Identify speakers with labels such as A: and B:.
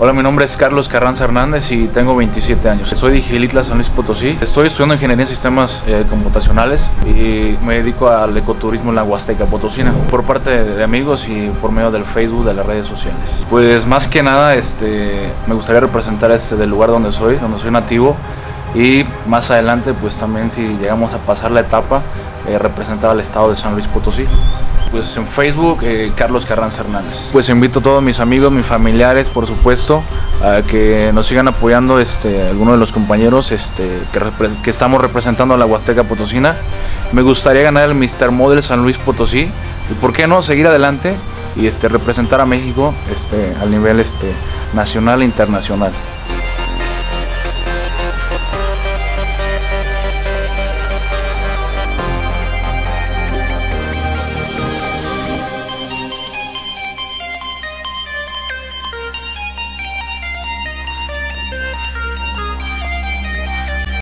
A: Hola, mi nombre es Carlos Carranza Hernández y tengo 27 años. Soy de Gilitla, San Luis Potosí. Estoy estudiando Ingeniería en Sistemas eh, Computacionales y me dedico al ecoturismo en la Huasteca Potosina por parte de, amigos y por medio del Facebook, de las redes sociales. Pues más que nada este, me gustaría representar este del lugar donde soy, donde soy nativo y más adelante pues también si llegamos a pasar la etapa eh, representar al estado de San Luis Potosí. Pues en Facebook, eh, Carlos Carranza Hernández. Pues invito a todos mis amigos, mis familiares, por supuesto, a que nos sigan apoyando, este, algunos de los compañeros este, que, estamos representando a la Huasteca Potosina. Me gustaría ganar el Mr. Model San Luis Potosí. Y por qué no, seguir adelante y este, representar a México este, a nivel este, nacional e internacional.